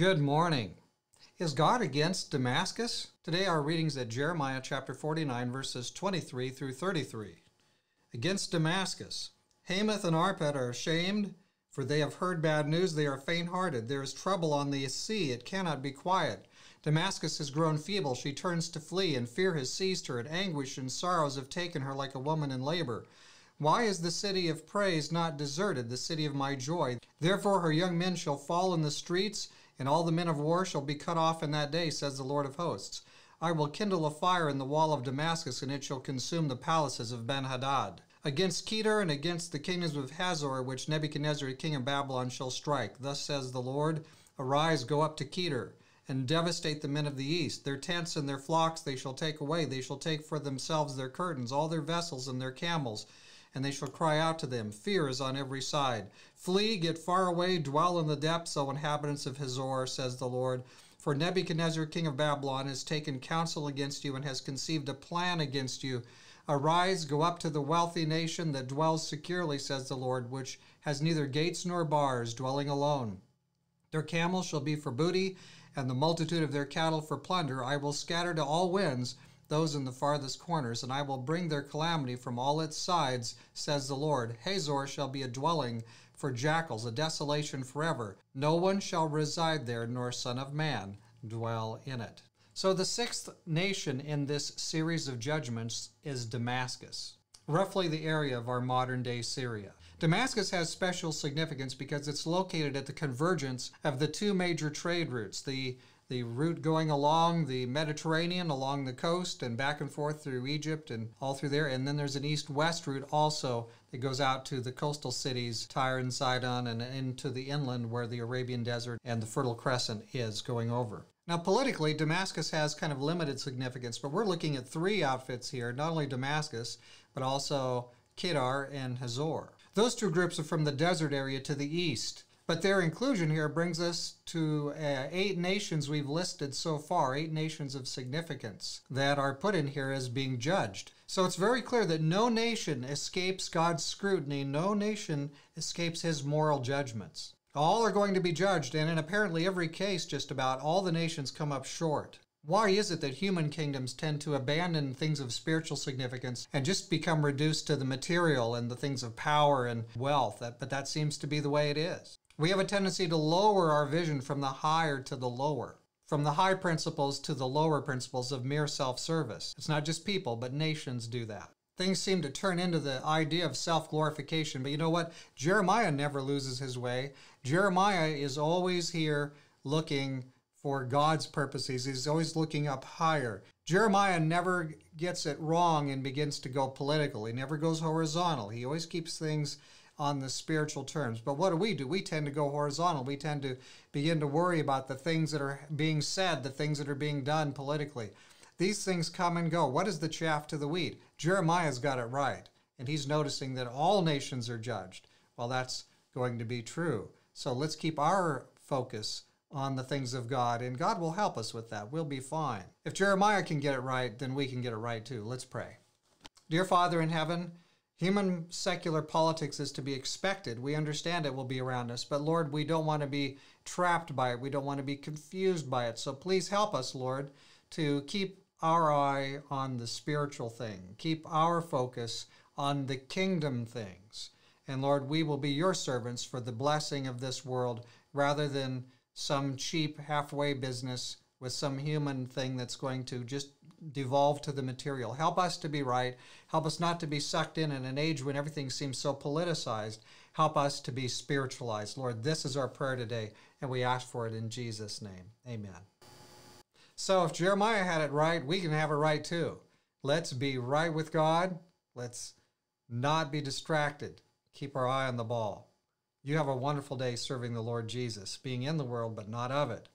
Good morning. Is God against Damascus? Today our readings at Jeremiah chapter 49 verses 23 through 33. Against Damascus. Hamath and Arpad are ashamed, for they have heard bad news, they are faint-hearted. There is trouble on the sea, it cannot be quiet. Damascus has grown feeble, she turns to flee, and fear has seized her, and anguish and sorrows have taken her like a woman in labor. Why is the city of praise not deserted, the city of my joy? Therefore her young men shall fall in the streets, and all the men of war shall be cut off in that day, says the Lord of hosts. I will kindle a fire in the wall of Damascus, and it shall consume the palaces of Benhadad. Against Kedar and against the kingdoms of Hazor, which Nebuchadnezzar king of Babylon shall strike. Thus says the Lord Arise, go up to Kedar, and devastate the men of the east. Their tents and their flocks they shall take away. They shall take for themselves their curtains, all their vessels and their camels and they shall cry out to them. Fear is on every side. Flee, get far away, dwell in the depths, O inhabitants of Hazor, says the Lord. For Nebuchadnezzar, king of Babylon, has taken counsel against you and has conceived a plan against you. Arise, go up to the wealthy nation that dwells securely, says the Lord, which has neither gates nor bars, dwelling alone. Their camels shall be for booty, and the multitude of their cattle for plunder. I will scatter to all winds those in the farthest corners, and I will bring their calamity from all its sides, says the Lord. Hazor shall be a dwelling for jackals, a desolation forever. No one shall reside there, nor son of man dwell in it. So the sixth nation in this series of judgments is Damascus, roughly the area of our modern day Syria. Damascus has special significance because it's located at the convergence of the two major trade routes, the the route going along the Mediterranean, along the coast, and back and forth through Egypt and all through there. And then there's an east west route also that goes out to the coastal cities, Tyre and Sidon, and into the inland where the Arabian Desert and the Fertile Crescent is going over. Now, politically, Damascus has kind of limited significance, but we're looking at three outfits here not only Damascus, but also Kedar and Hazor. Those two groups are from the desert area to the east. But their inclusion here brings us to uh, eight nations we've listed so far, eight nations of significance that are put in here as being judged. So it's very clear that no nation escapes God's scrutiny, no nation escapes his moral judgments. All are going to be judged, and in apparently every case, just about all the nations come up short. Why is it that human kingdoms tend to abandon things of spiritual significance and just become reduced to the material and the things of power and wealth? But that seems to be the way it is. We have a tendency to lower our vision from the higher to the lower, from the high principles to the lower principles of mere self service. It's not just people, but nations do that. Things seem to turn into the idea of self glorification, but you know what? Jeremiah never loses his way. Jeremiah is always here looking for God's purposes. He's always looking up higher. Jeremiah never gets it wrong and begins to go political. He never goes horizontal. He always keeps things on the spiritual terms. But what do we do? We tend to go horizontal. We tend to begin to worry about the things that are being said, the things that are being done politically. These things come and go. What is the chaff to the wheat? Jeremiah's got it right. And he's noticing that all nations are judged. Well, that's going to be true. So let's keep our focus on the things of God, and God will help us with that. We'll be fine. If Jeremiah can get it right, then we can get it right too. Let's pray. Dear Father in heaven, Human secular politics is to be expected. We understand it will be around us, but Lord, we don't want to be trapped by it. We don't want to be confused by it. So please help us, Lord, to keep our eye on the spiritual thing, keep our focus on the kingdom things. And Lord, we will be your servants for the blessing of this world rather than some cheap halfway business with some human thing that's going to just devolve to the material. Help us to be right. Help us not to be sucked in in an age when everything seems so politicized. Help us to be spiritualized. Lord, this is our prayer today, and we ask for it in Jesus' name. Amen. So if Jeremiah had it right, we can have it right too. Let's be right with God. Let's not be distracted. Keep our eye on the ball. You have a wonderful day serving the Lord Jesus, being in the world but not of it.